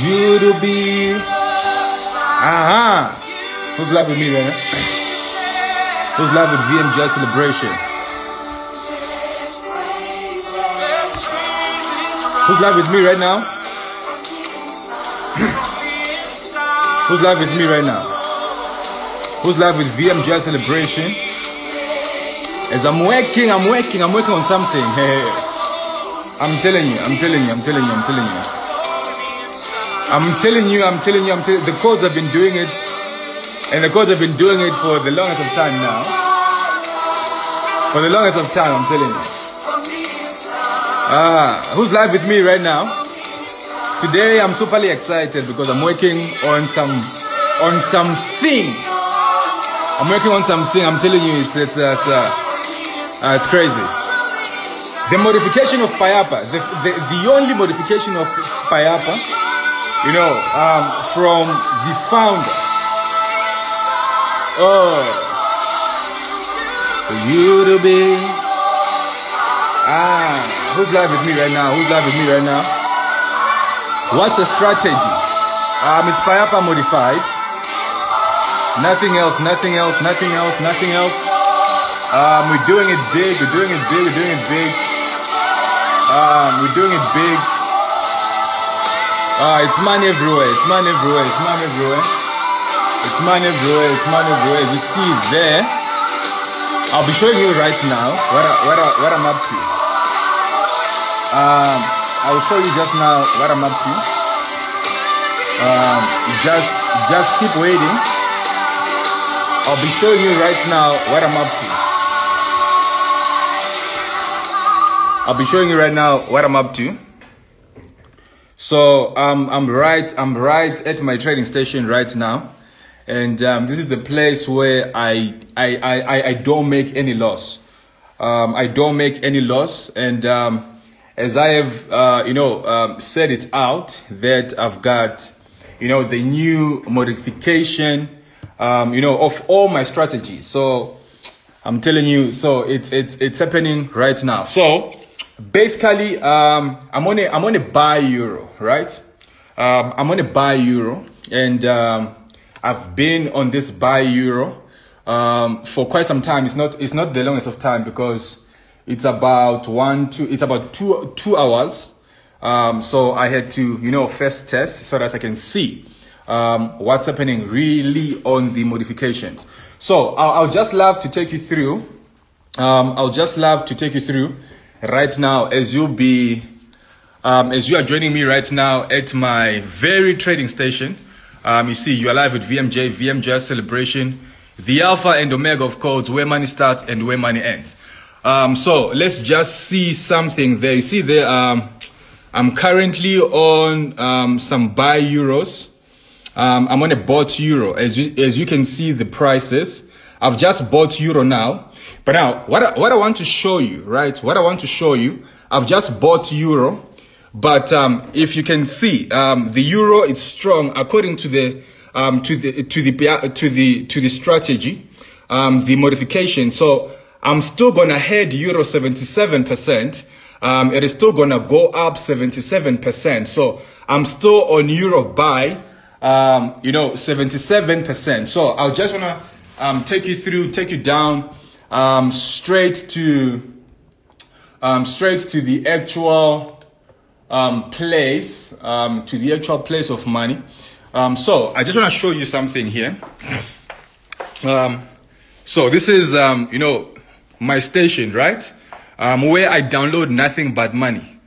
You to be. Uh huh. Who's live with me there? Who's live with VMJ celebration? Who's live with me right now? Who's live with me right now? Who's live with VMJ celebration? As I'm working, I'm working, I'm working on something. Hey, I'm telling you, I'm telling you, I'm telling you, I'm telling you. I'm telling you, I'm telling you, I'm telling. The codes have been doing it, and the codes have been doing it for the longest of time now. For the longest of time, I'm telling you. Ah, who's live with me right now? Today I'm superly excited because I'm working on some on something. I'm working on something. I'm telling you, it's it's it's, uh, uh, it's crazy. The modification of Payapa, the, the, the only modification of Payapa, you know, um, from the founder. Oh, for you to be. Ah, who's live with me right now? Who's live with me right now? What's the strategy? Um, it's Payapa modified. Nothing else, nothing else, nothing else, nothing else. Um, we're doing it big, we're doing it big, we're doing it big. Um, we're doing it big. Ah, it's money everywhere, it's money everywhere, it's money everywhere. It's money everywhere, it's money everywhere. You see it there. I'll be showing you right now what, I, what, I, what I'm up to. Um, I'll show you just now what I'm up to. Um, just, just keep waiting. I'll be showing you right now what I'm up to. I'll be showing you right now what I'm up to. So um, I'm right, I'm right at my trading station right now, and um, this is the place where I I, I, I don't make any loss. Um, I don't make any loss, and um, as I have uh, you know um, said it out that I've got you know the new modification um, you know of all my strategies. So I'm telling you, so it's it's it's happening right now. So basically, um, I'm on a I'm on a buy euro, right? Um, I'm on a buy euro, and um, I've been on this buy euro um, for quite some time. It's not it's not the longest of time because it's about one two it's about two two hours. Um, so I had to you know first test so that I can see um, what's happening really on the modifications. So I'll, I'll just love to take you through. Um, I'll just love to take you through right now as you'll be um, as you are joining me right now at my very trading station. Um, you see, you are live with VMJ, VMJ celebration, the alpha and omega of codes, where money starts and where money ends. Um, so let's just see something there. You see there, um, I'm currently on um, some buy euros. Um, I'm on a bought euro. As you, as you can see the prices. I've just bought euro now. But now, what I, what I want to show you, right? What I want to show you, I've just bought euro. But um, if you can see, um, the euro is strong according to the um, to the to the to the to the strategy, um, the modification. So I'm still gonna head euro 77 percent. Um, it is still gonna go up 77 percent. So I'm still on euro buy, um, you know, 77 percent. So I'll just wanna um, take you through, take you down um, straight to um, straight to the actual um, place, um, to the actual place of money. Um, so I just want to show you something here. So this is, you know, my station, right? Where I download nothing but money.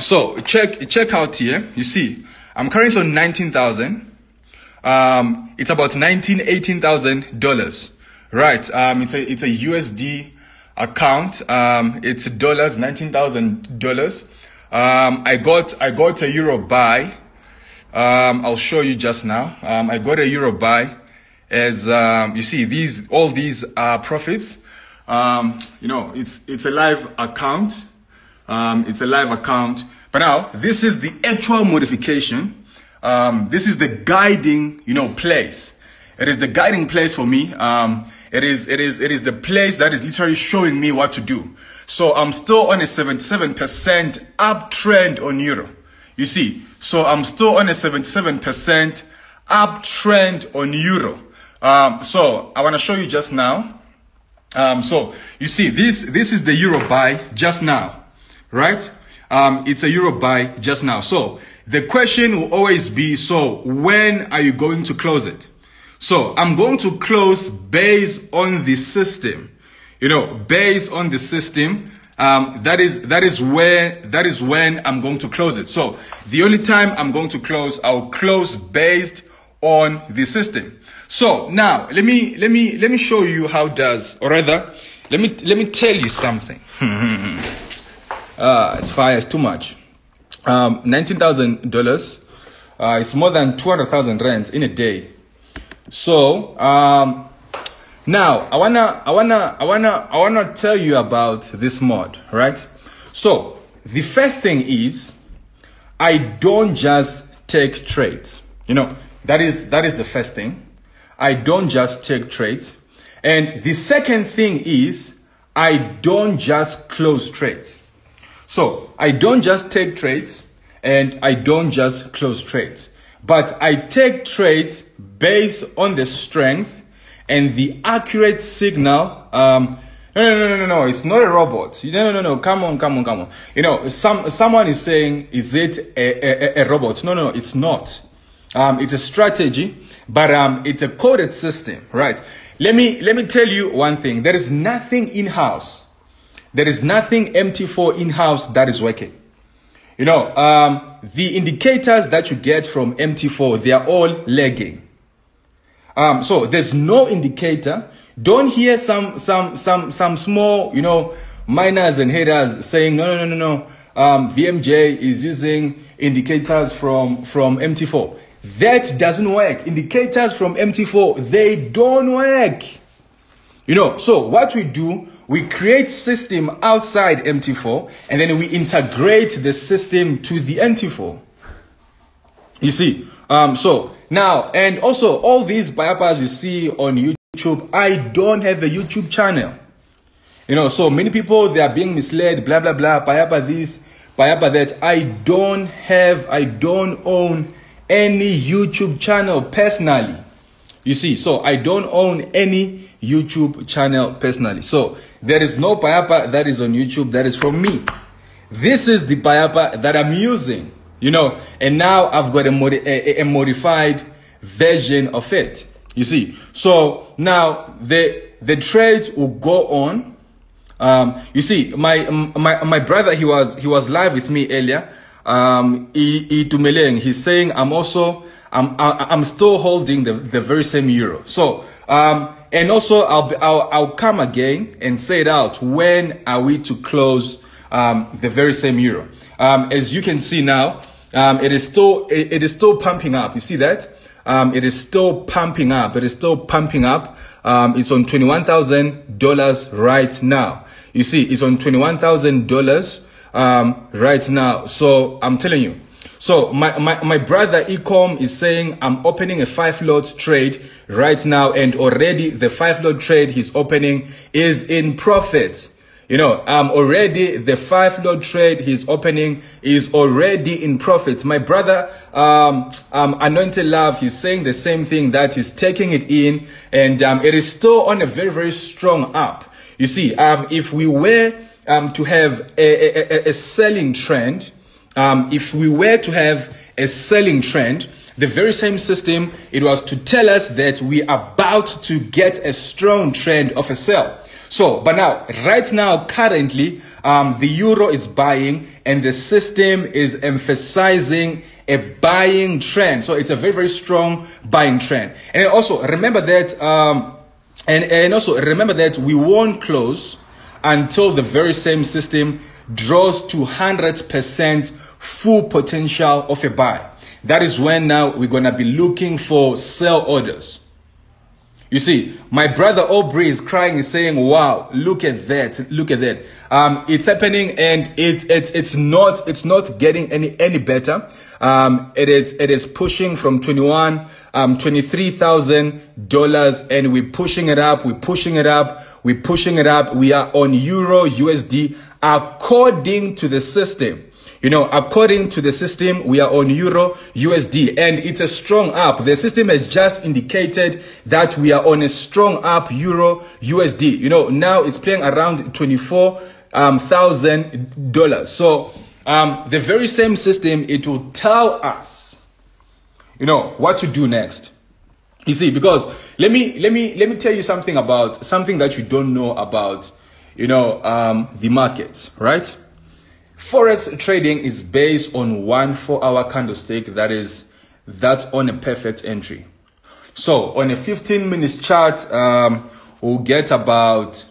So check check out here. You see, I'm currently on nineteen thousand. Um, it's about nineteen, eighteen thousand dollars, right? Um, it's a it's a USD account. Um, it's dollars, nineteen thousand dollars. Um, I got I got a euro buy. Um, I'll show you just now. Um, I got a euro buy as um, you see these all these are profits. Um, you know it's it's a live account. Um, it's a live account. But now this is the actual modification. Um, this is the guiding you know place. It is the guiding place for me. Um, it is it is it is the place that is literally showing me what to do. So I'm still on a 77% uptrend on euro. You see, So I'm still on a 77% uptrend on euro. Um, so I want to show you just now. Um, so you see this, this is the euro buy just now, right? Um, it's a euro buy just now. So the question will always be, so when are you going to close it? So I'm going to close based on the system, you know, based on the system. Um, that is that is where that is when I'm going to close it. So the only time I'm going to close, I'll close based on the system. So now let me let me let me show you how does or rather let me let me tell you something. uh, it's fire, it's too much. Um, nineteen thousand dollars. Uh, it's more than two hundred thousand rands in a day. So um, now I wanna I wanna I wanna I wanna tell you about this mod, right? So the first thing is I don't just take trades. You know, that is that is the first thing. I don't just take trades. And the second thing is I don't just close trades. So I don't just take trades and I don't just close trades, but I take trades based on the strength and the accurate signal. Um, no, no, no, no, no. It's not a robot. No, no, no, no. Come on, come on, come on. You know, some someone is saying, is it a, a, a robot? No, no. It's not. Um, it's a strategy, but um, it's a coded system, right? Let me let me tell you one thing. There is nothing in house. There is nothing MT4 in house that is working. You know, um, the indicators that you get from MT4 they are all lagging. Um, so there's no indicator. Don't hear some some some some small you know miners and haters saying no no no no no. Um, VMJ is using indicators from from MT4. That doesn't work. Indicators from MT4, they don't work. You know, so what we do, we create system outside MT4 and then we integrate the system to the MT4. You see, um, so now, and also all these bypass you see on YouTube, I don't have a YouTube channel. You know, so many people, they are being misled, blah, blah, blah, bypass this, bypass that. I don't have, I don't own any YouTube channel personally. You see, so I don't own any YouTube channel personally. So there is no Payapa that is on YouTube that is from me. This is the Payapa that I'm using, you know, and now I've got a, modi a, a modified version of it. You see, so now the the trade will go on. Um, you see, my my my brother he was he was live with me earlier um, Itumeleng, he's saying, I'm also, I'm, I'm still holding the, the very same euro. So, um, and also I'll, I'll, I'll come again and say it out. When are we to close, um, the very same euro? Um, as you can see now, um, it is still, it, it is still pumping up. You see that? Um, it is still pumping up. It is still pumping up. Um, it's on $21,000 right now. You see, it's on $21,000 um, right now. So I'm telling you. So my, my, my brother Ecom is saying I'm opening a five lot trade right now and already the five lot trade he's opening is in profit. You know, um, already the five lot trade he's opening is already in profit. My brother, um, um, Anointed Love, he's saying the same thing that he's taking it in and, um, it is still on a very, very strong up. You see, um, if we were um, to have a, a, a selling trend, um, if we were to have a selling trend, the very same system, it was to tell us that we are about to get a strong trend of a sell. So, but now, right now, currently, um, the euro is buying and the system is emphasizing a buying trend. So it's a very, very strong buying trend. And also remember that, um, and, and also remember that we won't close until the very same system draws to 100% full potential of a buy. That is when now we're going to be looking for sell orders. You see, my brother Aubrey is crying, is saying, wow, look at that, look at that. Um, it's happening and it's, it's, it's not, it's not getting any, any better. Um, it is, it is pushing from 21, um, $23,000 and we're pushing it up, we're pushing it up, we're pushing it up. We are on Euro USD according to the system. You know, according to the system, we are on Euro USD and it's a strong up. The system has just indicated that we are on a strong up Euro USD. You know, now it's playing around 24 um, thousand dollars. So um, the very same system, it will tell us, you know, what to do next. You see, because let me let me let me tell you something about something that you don't know about, you know, um, the market, right? Forex trading is based on one four-hour candlestick that is that's on a perfect entry. So on a 15 minutes chart, um, we'll get about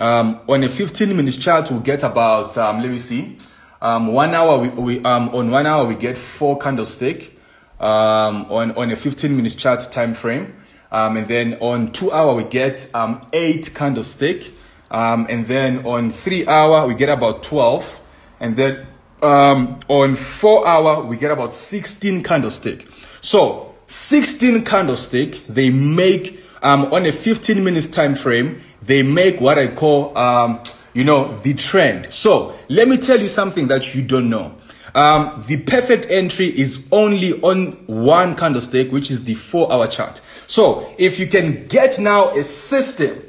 um, on a 15 minutes chart we'll get about um, let me see um, one hour we, we um, on one hour we get four candlestick um, on on a 15 minutes chart time frame um, and then on two hour we get um, eight candlestick um, and then on three hour we get about 12 and then um, on four hour we get about 16 candlestick. So 16 candlestick they make um, on a 15 minutes time frame they make what i call um, you know the trend. So let me tell you something that you don't know. Um, the perfect entry is only on one candlestick which is the four hour chart. So if you can get now a system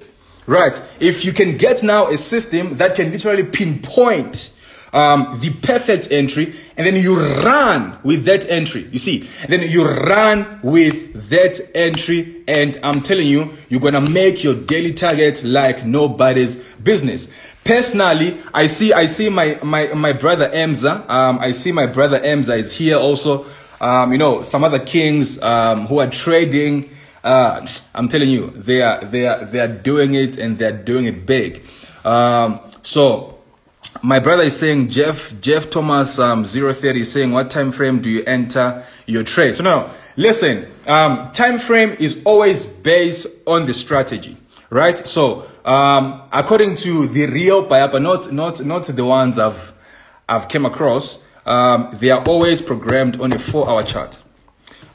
right if you can get now a system that can literally pinpoint um, the perfect entry, and then you run with that entry. You see, then you run with that entry, and I'm telling you, you're gonna make your daily target like nobody's business. Personally, I see, I see my my my brother Emza. Um, I see my brother Emza is here also. Um, you know, some other kings um, who are trading. Uh, I'm telling you, they are they are they are doing it and they're doing it big. Um, so my brother is saying Jeff Jeff Thomas um 030 is saying what time frame do you enter your trade? So now listen, um, time frame is always based on the strategy, right? So um, according to the real Payapa, not not not the ones I've I've came across, um, they are always programmed on a four-hour chart.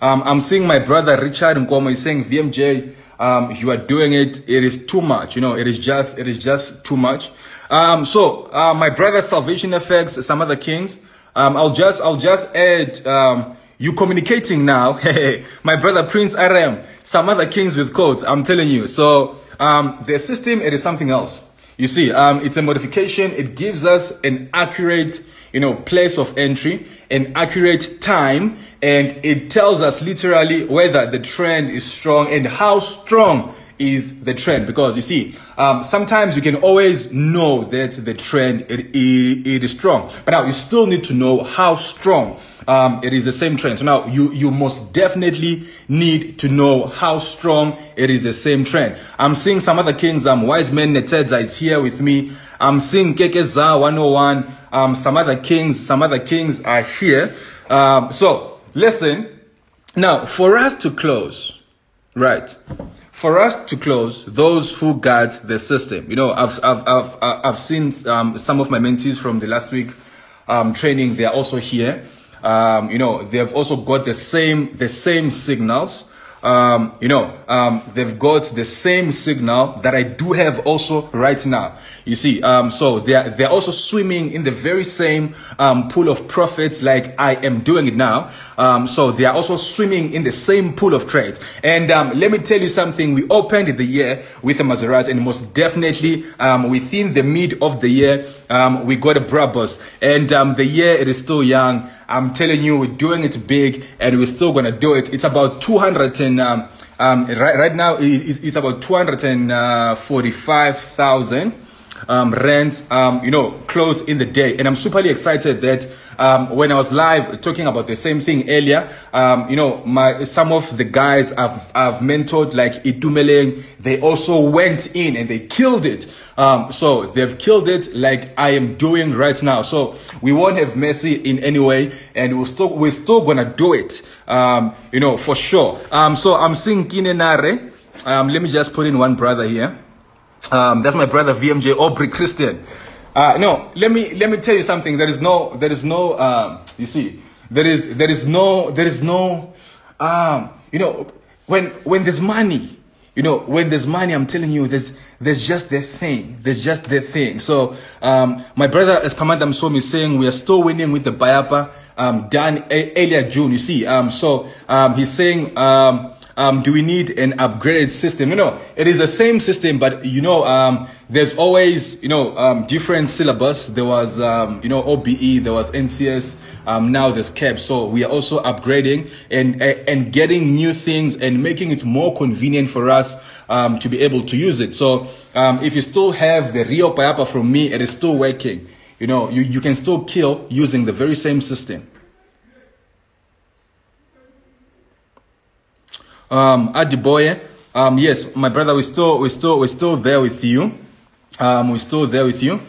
Um, I'm seeing my brother Richard Nkomo is saying VMJ, um, you are doing it. It is too much. You know, it is just it is just too much. Um, so uh, my brother Salvation FX, some other kings. Um, I'll just I'll just add um, you communicating now. my brother Prince RM, some other kings with codes. I'm telling you. So um, the system it is something else. You see, um, it's a modification. It gives us an accurate, you know, place of entry, an accurate time, and it tells us literally whether the trend is strong and how strong is the trend. Because you see um, sometimes you can always know that the trend it, it, it is strong. But now you still need to know how strong um, it is the same trend. So now you you most definitely need to know how strong it is the same trend. I'm seeing some other kings um wise men netedza is here with me. I'm seeing kekeza 101 um some other kings some other kings are here. Um so listen. Now for us to close right for us to close, those who guard the system, you know, I've, I've, I've, I've seen um, some of my mentees from the last week um, training. They are also here. Um, you know, they have also got the same, the same signals um, you know, um, they've got the same signal that I do have also right now. You see, um, so they're, they're also swimming in the very same, um, pool of profits like I am doing it now. Um, so they are also swimming in the same pool of trade. And, um, let me tell you something. We opened the year with a Maserati and most definitely, um, within the mid of the year, um, we got a Brabus and, um, the year it is still young. I'm telling you, we're doing it big and we're still going to do it. It's about 200 and, um, um, right, right now it's, it's about 245,000 um, rent, um, you know, close in the day. And I'm superly excited that um, when I was live talking about the same thing earlier, um, you know, my some of the guys I've, I've mentored, like Itumeleng, they also went in and they killed it. Um, so they've killed it like I am doing right now. So we won't have mercy in any way, and we're still we're still gonna do it. Um, you know, for sure. Um, so I'm seeing Kinenare. Um, let me just put in one brother here. Um, that's my brother VMJ Aubrey Christian. Uh, no, let me let me tell you something. There is no there is no um, you see there is there is no there is no um, you know when when there's money you know, when there's money, I'm telling you, there's there's just the thing. There's just the thing. So um, my brother, as Pamanda Msomi is saying, we are still winning with the Payapa um, done earlier June. You see, um, so um, he's saying. Um, um, do we need an upgraded system? You know, it is the same system, but you know, um, there's always, you know, um, different syllabus. There was, um, you know, OBE, there was NCS, um, now there's KEP. So we are also upgrading and, and getting new things and making it more convenient for us, um, to be able to use it. So, um, if you still have the Rio Payapa from me, it is still working. You know, you, you can still kill using the very same system. Um, Adiboye, um, yes, my brother, we're still, we're still, we're still there with you. Um, we're still there with you.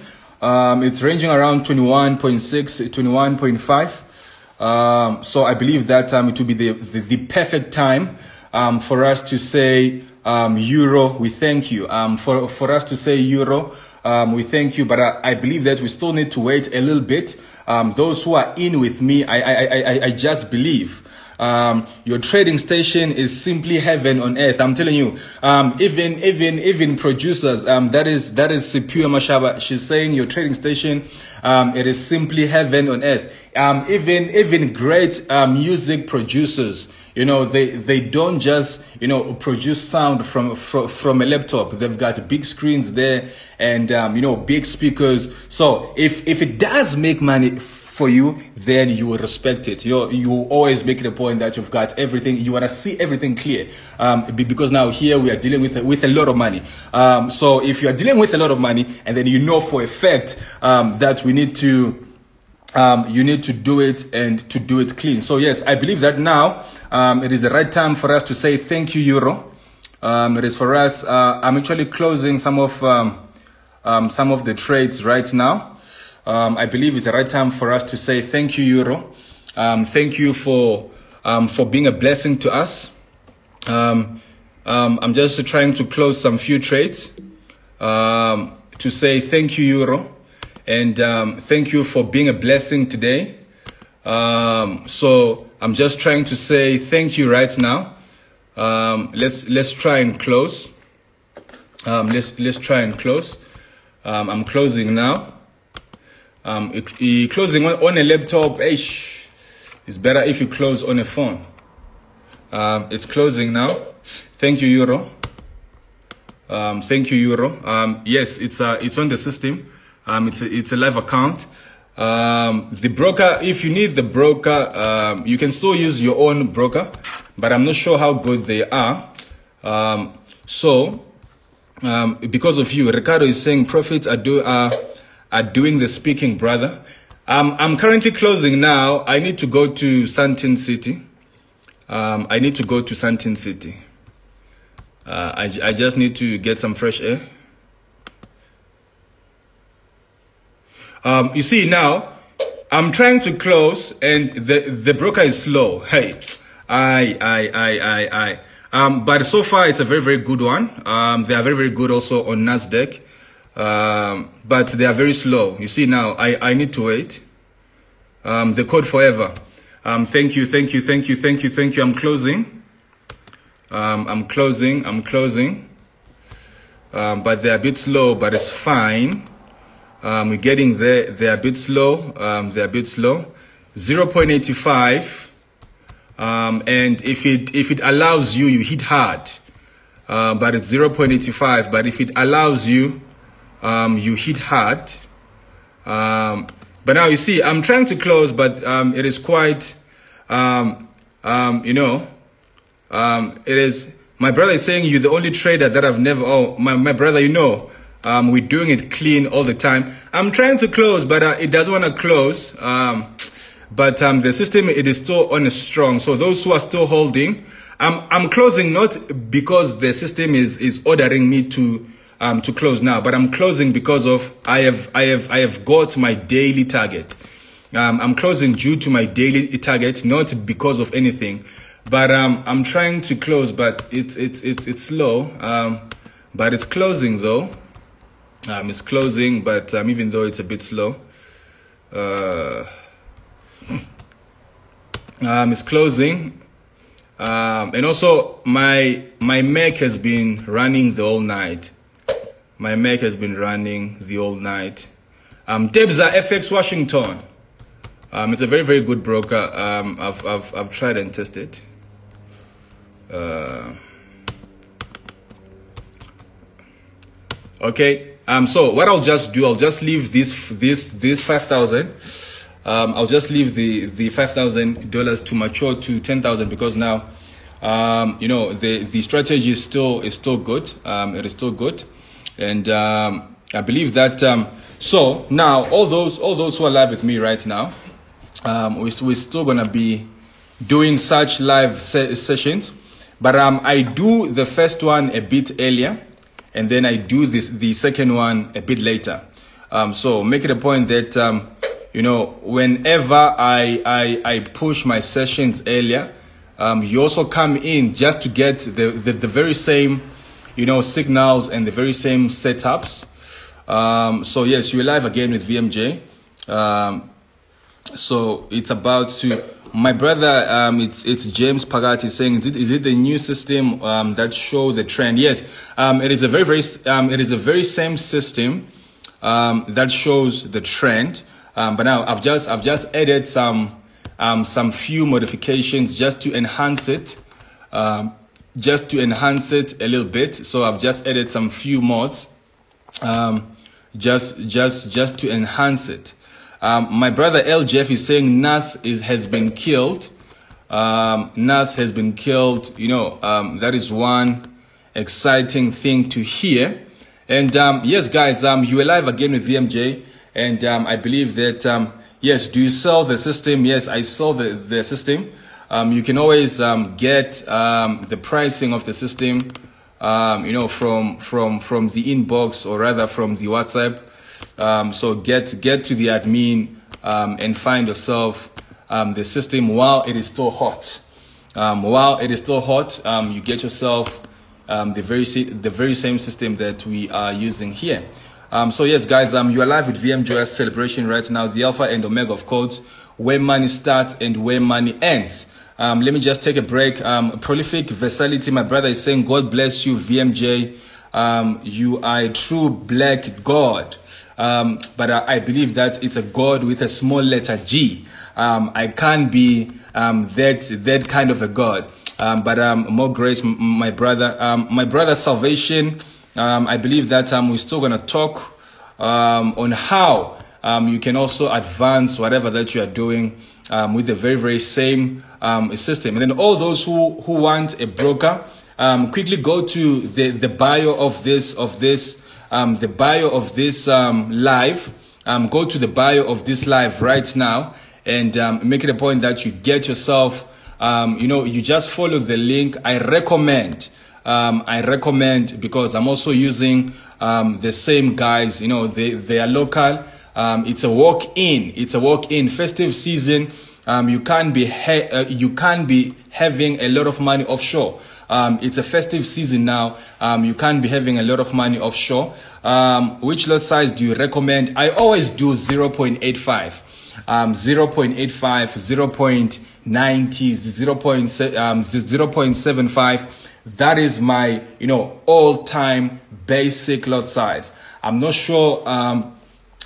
Um, it's ranging around 21.6, 21.5. Um, so I believe that um, it will be the, the, the perfect time um, for us to say um, Euro, we thank you. Um, for, for us to say Euro, um, we thank you. But I, I believe that we still need to wait a little bit. Um, those who are in with me, I, I, I, I just believe um, your trading station is simply heaven on earth. I'm telling you. Um, even even even producers. Um, that is that is Sipua Mashaba. She's saying your trading station. Um, it is simply heaven on earth. Um, even even great um, music producers. You know, they, they don't just, you know, produce sound from, from, from a laptop. They've got big screens there and, um, you know, big speakers. So if, if it does make money for you, then you will respect it. You you always make it a point that you've got everything. You want to see everything clear. Um, because now here we are dealing with, with a lot of money. Um, so if you are dealing with a lot of money and then you know for a fact, um, that we need to, um, you need to do it and to do it clean. So yes, I believe that now um, it is the right time for us to say thank you, Euro. Um, it is for us. Uh, I'm actually closing some of um, um, some of the trades right now. Um, I believe it's the right time for us to say thank you, Euro. thank you for for being a blessing to us. I'm just trying to close some few trades to say thank you, Euro. And um, thank you for being a blessing today. Um, so I'm just trying to say thank you right now. Um, let's let's try and close. Um, let's let's try and close. Um, I'm closing now. Um, closing on, on a laptop. Ish, it's better if you close on a phone. It's closing now. Thank you, Euro. Thank you, Euro. Yes, it's uh, it's on the system. Um, it's a, it's a live account. Um, the broker, if you need the broker, um, you can still use your own broker, but I'm not sure how good they are. Um, so, um, because of you, Ricardo is saying profits are, do, are, are doing the speaking, brother. Um, I'm currently closing now. I need to go to Sandton City. Um, I need to go to Sandton City. Uh, I, I just need to get some fresh air. Um, you see now, I'm trying to close and the, the broker is slow. Hey, I, I, I, I, I. Um, but so far it's a very, very good one. Um, they are very, very good also on NASDAQ. Um, but they are very slow. You see now, I, I need to wait. Um, the code forever. Um, thank you, thank you, thank you, thank you, thank you. I'm closing. Um, I'm closing, I'm closing. Um, but they're a bit slow, but it's fine. Um, we're getting there. They're a bit slow. Um, they're a bit slow. 0.85. Um, and if it, if it allows you, you hit hard. Uh, but it's 0.85. But if it allows you, um, you hit hard. Um, but now you see, I'm trying to close, but um, it is quite, you know, it is, my brother is saying you're the only trader that I've never, oh, my, my brother, you know, um, we're doing it clean all the time. I'm trying to close, but uh, it doesn't want to close. Um, but um, the system, it is still on a strong. So those who are still holding, I'm, I'm closing not because the system is, is ordering me to, um, to close now, but I'm closing because of I have, I have, I have got my daily target. Um, I'm closing due to my daily target, not because of anything. But um, I'm trying to close, but it's, it's, it's, it's slow. Um, but it's closing though. Um, it's closing, but um, even though it's a bit slow, uh, um, it's closing. Um, and also my my Mac has been running the whole night. My Mac has been running the whole night. Um, Debza FX Washington. Um, it's a very very good broker. Um, I've I've I've tried and tested. Uh, okay. Um, so what I'll just do, I'll just leave this this this five thousand um, I'll just leave the the five thousand dollars to mature to ten thousand because now, um, you know, the the strategy is still is still good. Um, it is still good, and um, I believe that. Um, so now, all those all those who are live with me right now, um, we we're still gonna be doing such live se sessions, but um, I do the first one a bit earlier, and then I do this the second one a bit later. Um, so make it a point that um, you know, whenever I, I, I push my sessions earlier, um, you also come in just to get the, the, the, very same, you know, signals and the very same setups. Um, so yes, you're live again with VMJ. Um, so it's about to, my brother, um, it's, it's James Pagati saying, is it, is it the new system, um, that show the trend? Yes, um, it is a very, very, um, it is a very same system, um, that shows the trend. Um, but now I've just I've just added some some few modifications just to enhance it, just to enhance it a little bit. So I've just added some few mods, just just just to enhance it. Um, my brother L Jeff is saying Nas is has been killed. Um, Nas has been killed. You know that is one exciting thing to hear. And yes, guys, um, you are live again with VMJ. And um, I believe that, um, yes, do you sell the system? Yes, I sell the, the system. Um, you can always um, get um, the pricing of the system, um, you know, from, from, from the inbox or rather from the WhatsApp. So get, get to the admin and find yourself the system while it is still hot. while it is still hot, you get yourself the, very, the very same system that we are using here. Um, so yes, guys, um, you are live with VMJS celebration right now, the alpha and omega of codes, where money starts and where money ends. Um, let me just take a break. Um, prolific versatility, my brother is saying, God bless you, VMJ. Um, you are a true black God. Um, but I, I, believe that it's a God with a small letter G. Um, I can't be um, that that kind of a God. Um, but um, more grace, my brother. Um, my brother, salvation I believe that we're still going to talk on how you can also advance whatever that you are doing with the very, very same system. And then all those who, who want a broker, quickly go to the, the bio of this, of this, the bio of this live. go to the bio of this live right now and make it a point that you get yourself, you know, you just follow the link. I recommend um, I recommend because I'm also using um, the same guys. You know, they they are local. Um, it's a walk in. It's a walk in festive season. Um, you can't be uh, you can't be having a lot of money offshore. Um, it's a festive season now. Um, you can't be having a lot of money offshore. Um, which lot size do you recommend? I always do 0.85, um, 0.85, 0.90, 0.75. Um, 0.75 that is my, you know, all-time basic lot size. I'm not sure. Um,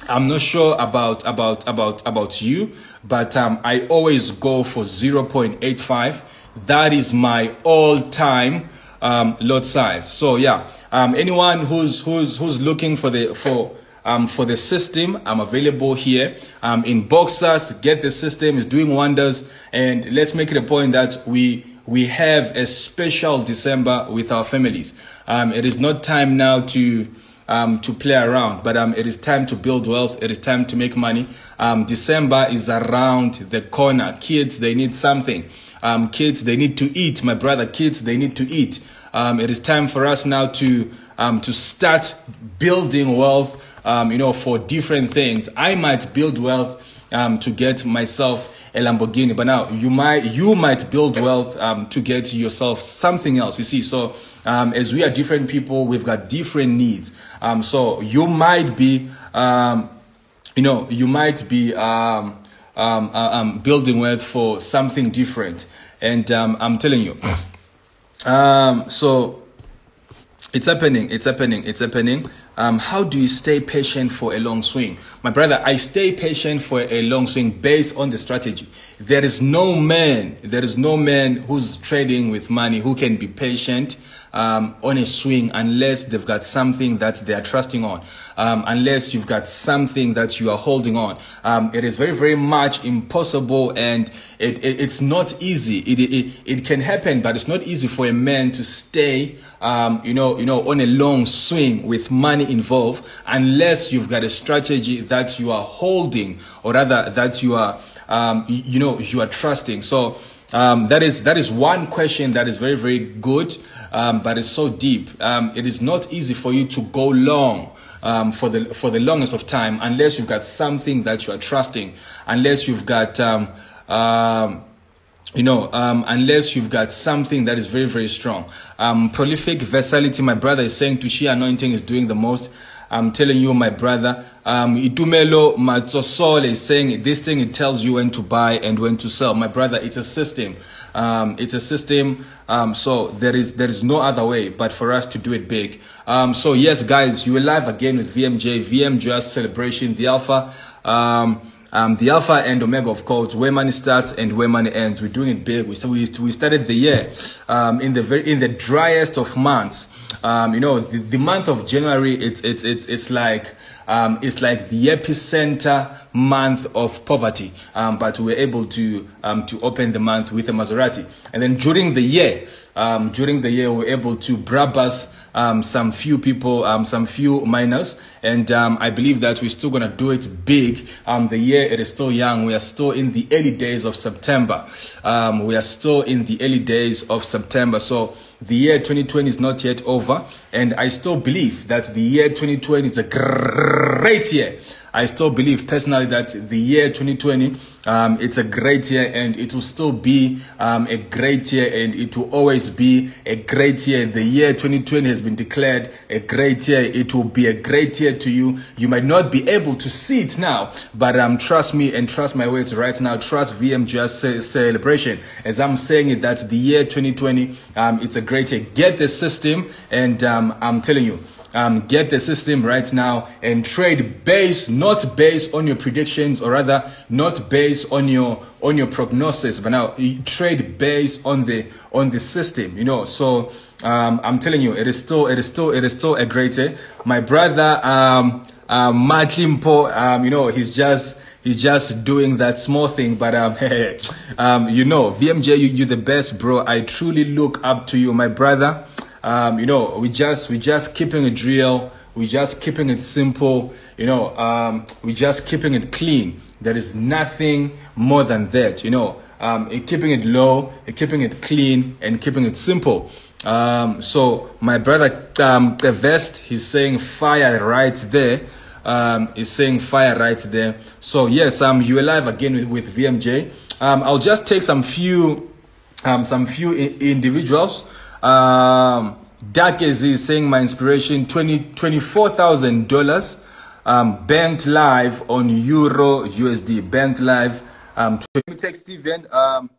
I'm not sure about about about about you, but um, I always go for 0.85. That is my all-time um, lot size. So yeah, um, anyone who's who's who's looking for the for um, for the system, I'm available here. Um, in Boxers, get the system is doing wonders, and let's make it a point that we we have a special December with our families. Um, it is not time now to um, to play around, but um, it is time to build wealth. It is time to make money. Um, December is around the corner. Kids, they need something. Um, kids, they need to eat. My brother, kids, they need to eat. Um, it is time for us now to um, to start building wealth. Um, you know, for different things. I might build wealth um, to get myself a Lamborghini. But now you might you might build wealth um, to get yourself something else. You see, so as we are different people, we've got different needs. So you might be, you know, you might be um, uh, um, building wealth for something different. And um, I'm telling you. Um, so it's happening. It's happening. It's happening. Um, how do you stay patient for a long swing? My brother, I stay patient for a long swing based on the strategy. There is no man, there is no man who's trading with money who can be patient um, on a swing unless they've got something that they are trusting on, um, unless you've got something that you are holding on. Um, it is very, very much impossible and it, it it's not easy. It, it, it can happen, but it's not easy for a man to stay, um, you know, you know, on a long swing with money involved unless you've got a strategy that you are holding or rather that you are, um, you, you know, you are trusting. So, um, that is that is one question that is very very good, um, but it's so deep. Um, it is not easy for you to go long um, for the for the longest of time unless you've got something that you are trusting, unless you've got um, um, you know, um, unless you've got something that is very, very strong. Um, prolific versatility, my brother is saying to she anointing is doing the most. I'm telling you, my brother. Um, Itumelo Matsosole is saying this thing, it tells you when to buy and when to sell. My brother, it's a system. Um, it's a system. Um, so there is, there is no other way but for us to do it big. Um, so yes, guys, you are live again with VMJ, VM Just Celebration, the Alpha. Um, um, the alpha and omega of course where money starts and where money ends. We're doing it big. We, we, started the year um, in the very in the driest of months. Um, you know the, the month of january it's it's it's, it's like um, it's like the epicenter month of poverty. Um, but we were able to um, to open the month with a maserati. And then during the year during the year we were able to brabus um, some few people, um, some few minors, and um, I believe that we're still gonna do it big. Um, the year it is still young. We are still in the early days of September. Um, we are still in the early days of September. So the year 2020 is not yet over, and I still believe that the year 2020 is a great year. I still believe personally that the year 2020, um, it's a great year and it will still be um, a great year and it will always be a great year. The year 2020 has been declared a great year. It will be a great year to you. You might not be able to see it now, but um, trust me and trust my words right now. Trust VMGS celebration. As I'm saying it, that the year 2020, um, it's a great year. Get the system and um, I'm telling you, um, get the system right now and trade based not based on your predictions or rather not based on your on your prognosis but now trade based on the on the system you know. So um, i'm telling you it is still it is still it is still a great day my brother um uh, um, you know he's just he's just doing that small thing but um, um you know vmj you, you're the best bro. I truly look up to you my brother um, you know, we just we just keeping it real. We just keeping it simple. You know, um, we just keeping it clean. There is nothing more than that. You know, um, keeping it low, keeping it clean, and keeping it simple. Um, so my brother, um, the vest, he's saying fire right there. Um, he's saying fire right there. So yes, um, you alive again with, with VMJ. Um, I'll just take some few, um, some few individuals. Um, Dark is saying my inspiration twenty twenty four thousand dollars um, banked live on Euro USD banked live. Um, let me take Steven. Um,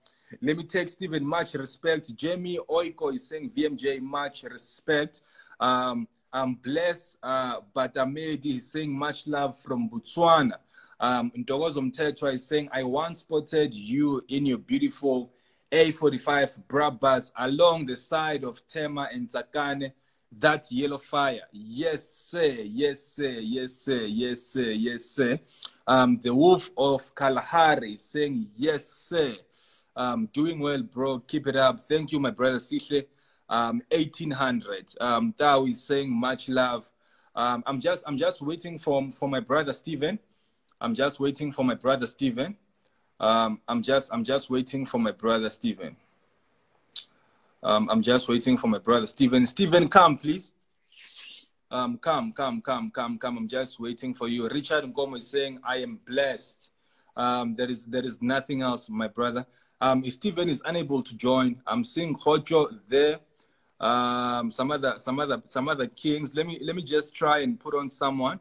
let me take Steven. Much respect. Jamie Oiko is saying VMJ. Much respect. Um, I'm blessed. Uh, but Amedi is saying much love from Botswana. Um, Ndogozo Mtetwa is saying I once spotted you in your beautiful a45 Brabus along the side of Tema and Zakane, that yellow fire. Yes, sir. Yes, sir. Yes, sir. Yes, sir. Yes, sir. Um, the wolf of Kalahari saying, Yes, sir. Um, doing well, bro. Keep it up. Thank you, my brother Sishle. Um, 1800. Um, Tao is saying much love. Um, I'm just, I'm just waiting for, for my brother Stephen. I'm just waiting for my brother Stephen. Um, I'm just I'm just waiting for my brother Stephen. Um, I'm just waiting for my brother Stephen. Stephen, come please. Um, come, come, come, come, come. I'm just waiting for you. Richard Ngomo is saying, I am blessed. Um, there is there is nothing else, my brother. Um, Stephen is unable to join. I'm seeing Hojo there. Um, some other some other some other kings. Let me let me just try and put on someone.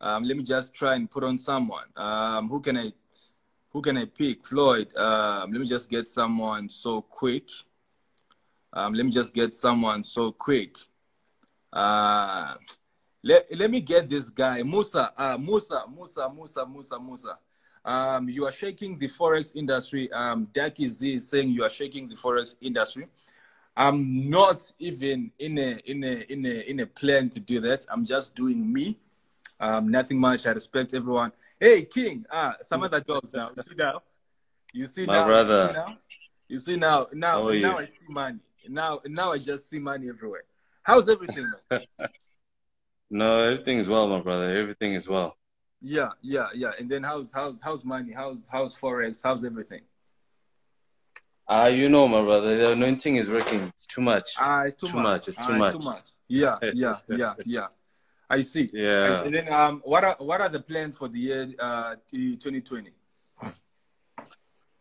Um, let me just try and put on someone. Um, who can I who can I pick? Floyd. Um, let me just get someone so quick. Um, let me just get someone so quick. Uh, let, let me get this guy, Musa, uh, Musa, Musa, Musa, Musa, Musa. Um, you are shaking the forex industry. Um, Daki Z is saying you are shaking the forex industry. I'm not even in a in a in a in a plan to do that. I'm just doing me. Um, nothing much. I respect everyone. Hey, King. Ah, some other jobs now. You see now. You see My now. brother. You see now. You see now. Now, now you? I see money. Now, now I just see money everywhere. How's everything, man? No, everything is well, my brother. Everything is well. Yeah, yeah, yeah. And then how's how's how's money? How's how's forex? How's everything? Ah, you know, my brother, the anointing is working. It's too much. Ah, it's too, Too much. much, it's too Ah, much. too much. Yeah, yeah, yeah, yeah. I see. Yeah. And then um, what are what are the plans for the year uh 2020?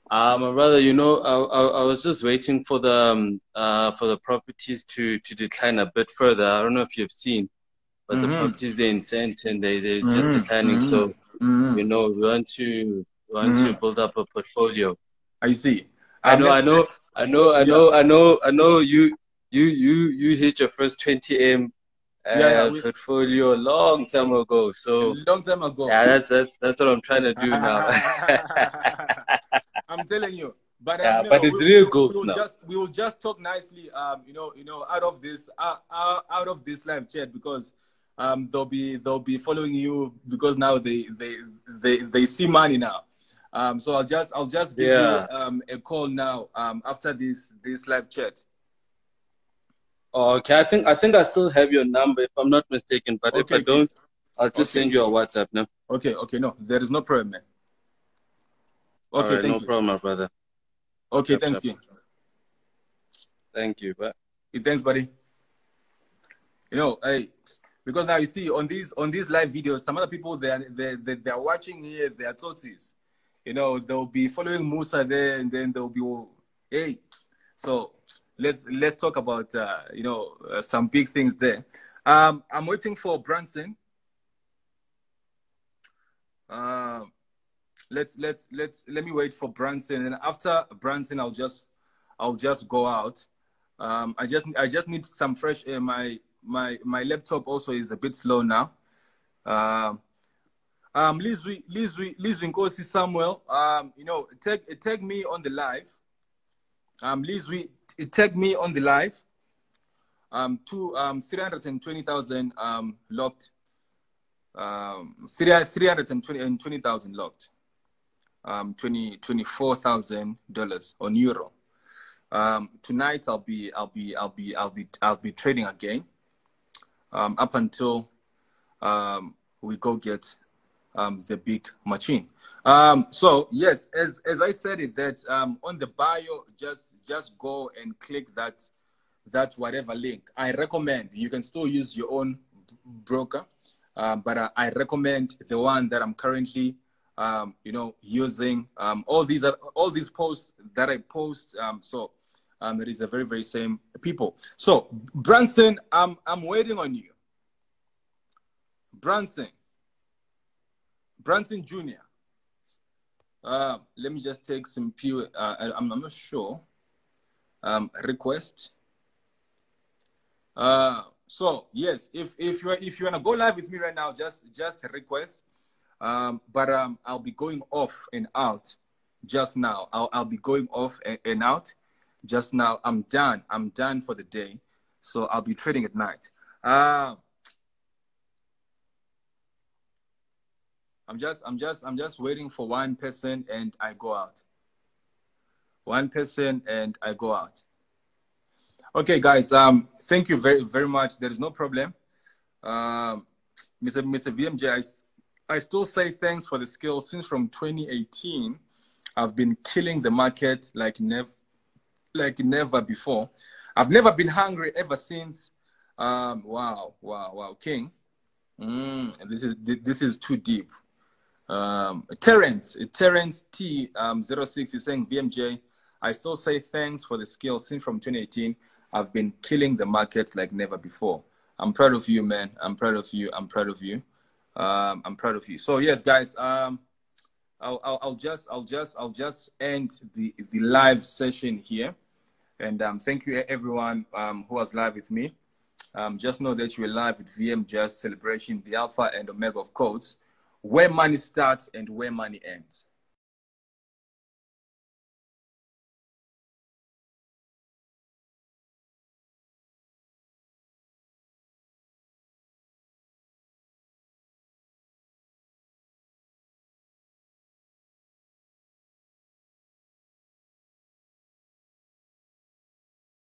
Ah, my brother, you know, I, I, I was just waiting for the um, uh for the properties to to decline a bit further. I don't know if you've seen, but the Mhm. properties they're in cent and they they're Mhm, just declining. mhm, So Mhm. you know, we want to we want to build up a portfolio. I see. I Um, know, I know, I know, I know, I know, I know. You, you, you, you hit your first 20 m uh, Yeah, yeah, we- portfolio a long time ago. So long time ago. yeah, that's that's that's what I'm trying to do now. I'm telling you. But, um, Yeah, but it's we, real we, goals we will now. just we will just talk nicely, um, you know, you know, out of this, uh, uh, out of this live chat because um, they'll be they'll be following you because now they they they they see money now. Um, so I'll just I'll just give Yeah. you um, a call now um, after this this live chat. Oh, okay, I think I think I still have your number if I'm not mistaken. But if Okay, I don't, I'll just Okay. send you a WhatsApp now. Okay, okay, no, there is no problem, man. Okay, right, thank no you. problem, my brother. Okay, Chop, thanks. Thank you. Bye. Hey, Thanks, buddy. You know, hey, because now you see on these on these live videos, some other people they are they they, they are watching here, they are totis. You know, they'll be following Musa there, and then they'll be hey. So let's let's talk about uh, you know uh, some big things there. Um, I'm waiting for Branson. Um, let's let's let's let me wait for Branson, and after Branson, I'll just I'll just go out. Um, I just I just need some fresh air. My my my laptop also is a bit slow now. Um, um, Lizwi Lizwi Lizwi Nkosi Samuel. Um, you know, tag tag me on the live. Um, Lizwi, tag me on the live. Um, to um three hundred and twenty thousand um locked. Um, three hundred and twenty and twenty thousand locked. Um, twenty twenty four thousand dollars on euro. Um, tonight I'll be I'll be I'll be I'll be I'll be trading again. Um, up until um, we go get um, the big machine. Um, so yes, as as I said it, that um, on the bio, just just go and click that that whatever link. I recommend you can still use your own broker, um, but I, I recommend the one that I'm currently um, you know using. Um, all these are all these posts that I post. So it is the very very same people. So Branson, I'm I'm waiting on you. Branson. Branson Jr. Uh, let me just take some pure. Uh, I'm, I'm not sure. Um, request. Uh, so yes, if if you if you wanna go live with me right now, just just request. Um, but um, I'll be going off and out just now. I'll I'll be going off and, and out just now. I'm done. I'm done for the day. So I'll be trading at night. Uh, I'm just I'm just I'm just waiting for one person and I go out. One person and I go out. Okay, guys. Um, thank you very very much. There is no problem. Um, Mr. Mr. VMJ, I, I still say thanks for the skill. Since from 2018, I've been killing the market like never like never before. I've never been hungry ever since. Um, wow, wow, wow, King. Mm, this is this is too deep. Um, Terrence, Terrence T um, 06 is saying VMJ. I still say thanks for the skill. Since from 2018, I've been killing the market like never before. I'm proud of you, man. I'm proud of you. I'm proud of you. Um, I'm proud of you. So yes, guys. Um, I'll, I'll, I'll just I'll just I'll just end the the live session here, and um, thank you everyone um, who was live with me. Um, just know that you're live with VM celebration, the alpha and omega of codes, where money starts and where money ends.